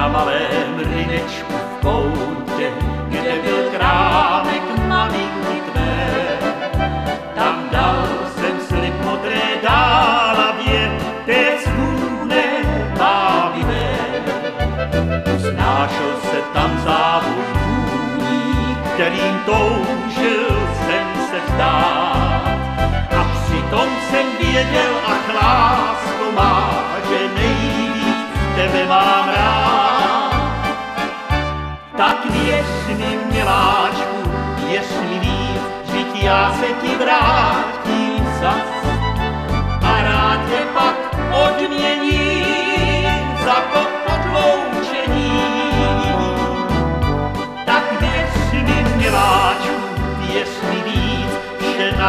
na malém rynečku v koutě, kde byl krámek malinky tvé. Tam dal jsem slib modré dálavě, té svůdné bábivé. Snášel se tam závoj vůní, kterým toužil jsem se vzdát. A přitom jsem věděl, a lásko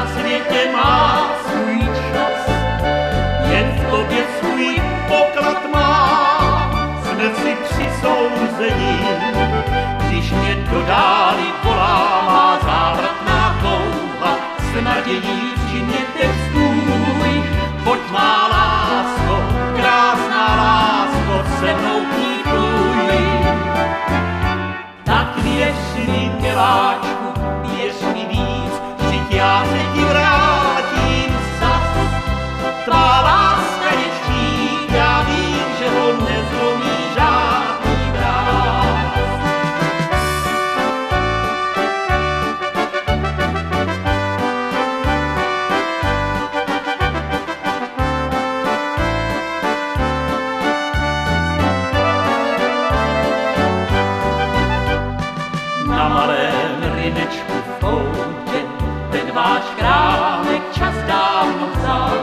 na světě má svůj čas. Jen v tobě svůj poklad má, jsme si přisouzení. Když mě do dály volá má závratná touha, s nadějí přijměte vstůj. Malém rynečku v koutě ten váš krámek čas dávno vzal.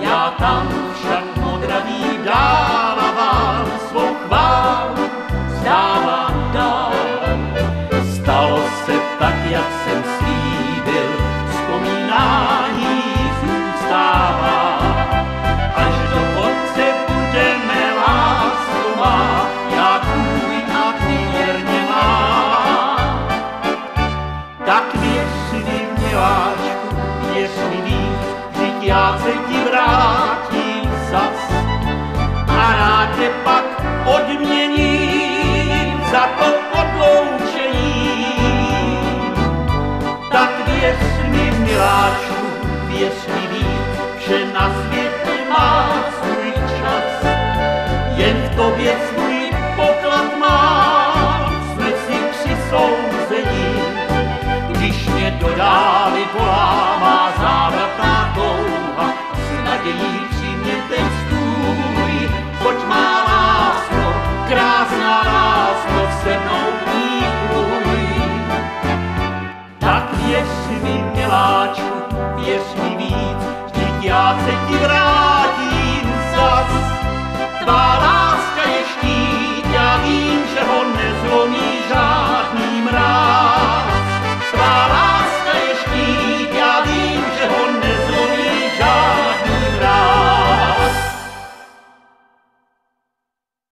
Já tam však modravý dála vám svou chválu vzdávám dál. Stalo se tak, jak jsem slíbil,